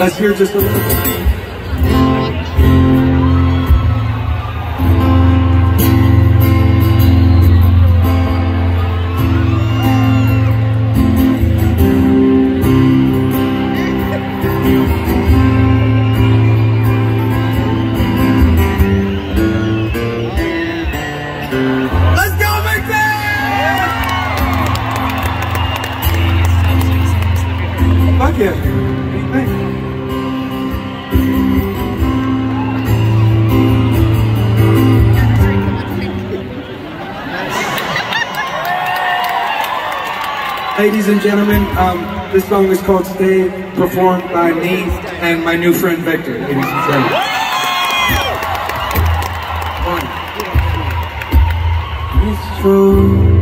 Let's hear just a little. Ladies and gentlemen, um, this song is called Stay, performed by me and my new friend Victor. Ladies and gentlemen. One. It's true.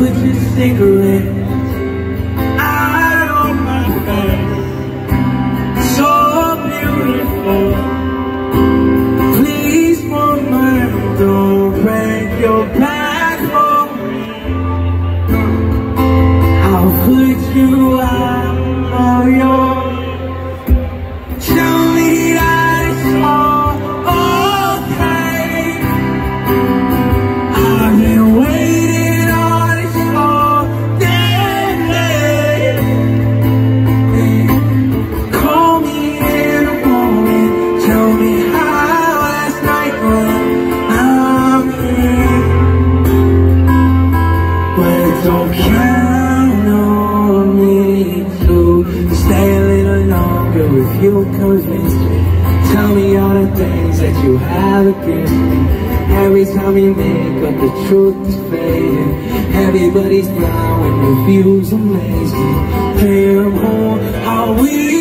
Put your cigarette out on my face. So beautiful. Please, woman, don't break your back for me. I'll put you out of your. But don't count on me to stay a little longer. Tell me all the things that you have against me. Every time you make up, the truth is fading. Everybody's blind when the view's amazing. Play them home, are we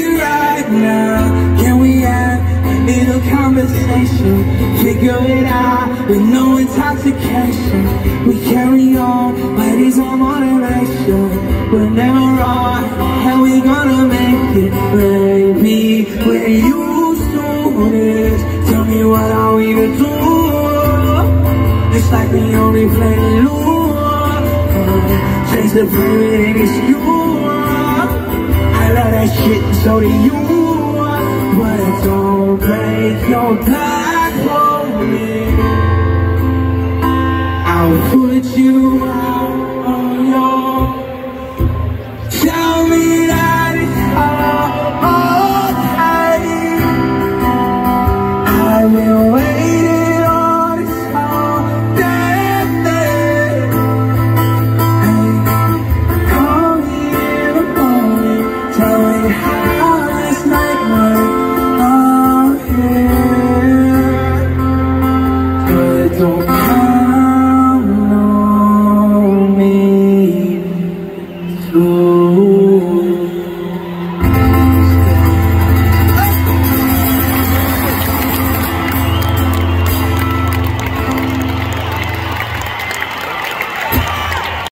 conversation? Figure it out with no intoxication. We carry on, but it's all motivation. We're never wrong, how we gonna make it, baby? When you soon is, tell me what are we gonna do? It's like we only play the lure. Change the period and it's you. I love that shit, so do you. Break your back for me. Ku